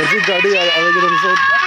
sir जी गाड़ी आ- आगे की